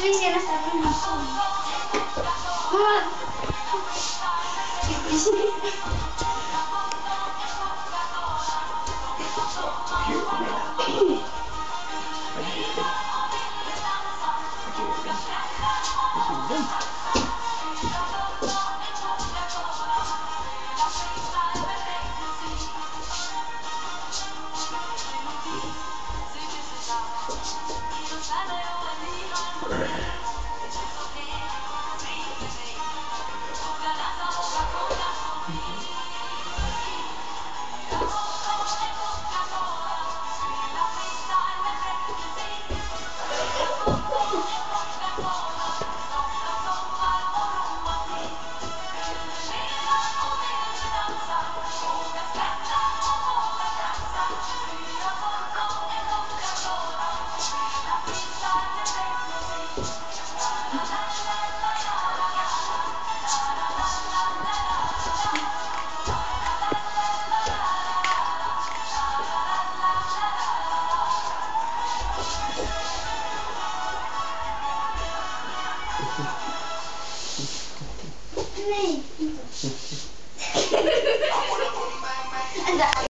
Yo hice. Mamá. Ano eh?